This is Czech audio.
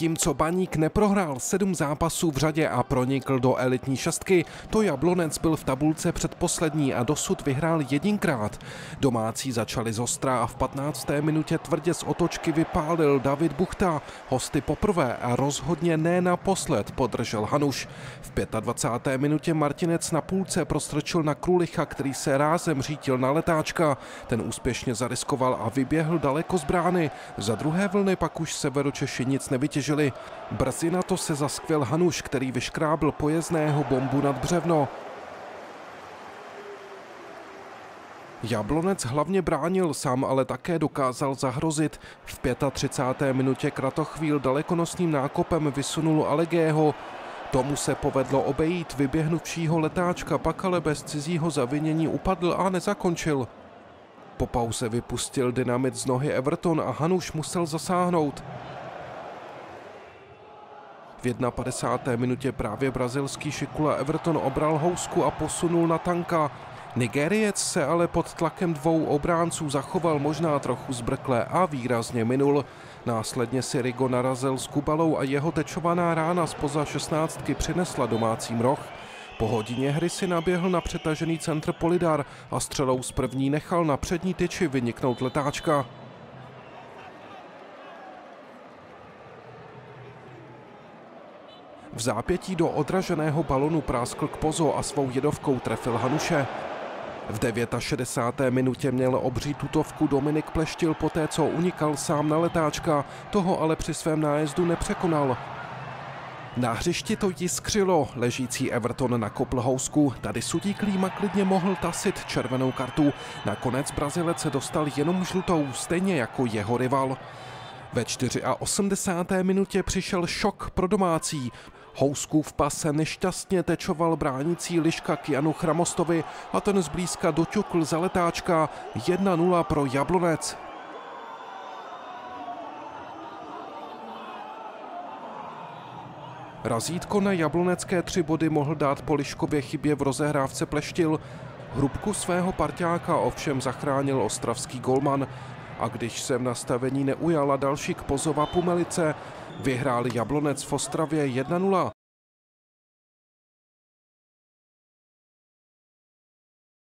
Zatímco Baník neprohrál sedm zápasů v řadě a pronikl do elitní šestky, to Jablonec byl v tabulce předposlední a dosud vyhrál jedinkrát. Domácí začali z ostra a v 15. minutě tvrdě z otočky vypálil David Buchta. Hosty poprvé a rozhodně ne naposled podržel Hanuš. V 25. minutě Martinec na půlce prostrčil na Krulicha, který se rázem řítil na letáčka. Ten úspěšně zariskoval a vyběhl daleko z brány. Za druhé vlny pak už Severočeši nic nevytěžili. Brzy na to se zaskvěl Hanuš, který vyškrábl pojezdného bombu nad břevno. Jablonec hlavně bránil, sám ale také dokázal zahrozit. V 35. minutě Kratochvíl dalekonosným nákopem vysunul Alegého. Tomu se povedlo obejít vyběhnuvšího letáčka, pak ale bez cizího zavinění upadl a nezakončil. Po pauze vypustil dynamit z nohy Everton a Hanuš musel zasáhnout. V 51. minutě právě brazilský šikula Everton obral housku a posunul na tanka. Nigériec se ale pod tlakem dvou obránců zachoval možná trochu zbrkle a výrazně minul. Následně si Rigo narazil s Kubalou a jeho tečovaná rána spoza šestnáctky přinesla domácím roh. Po hodině hry si naběhl na přetažený centr Polidar a střelou z první nechal na přední tyči vyniknout letáčka. V zápětí do odraženého balonu práskl k pozo a svou jedovkou trefil Hanuše. V 69. minutě měl obří tutovku Dominik Pleštil poté, co unikal sám na letáčka, toho ale při svém nájezdu nepřekonal. Na hřišti to jiskřilo, ležící Everton na housku. Tady sudí Klíma klidně mohl tasit červenou kartu. Nakonec Brazilec se dostal jenom žlutou, stejně jako jeho rival. Ve 84. minutě přišel šok pro domácí. Houskův pase nešťastně tečoval bránící liška k Janu Chramostovi a ten zblízka doťukl za letáčka 1-0 pro Jablonec. Razítko na jablonecké tři body mohl dát po Liškově chybě v rozehrávce Pleštil. Hrubku svého parťáka ovšem zachránil ostravský golman a když se v nastavení neujala další k pozova Pumelice, vyhrál Jablonec v Ostravě 1-0.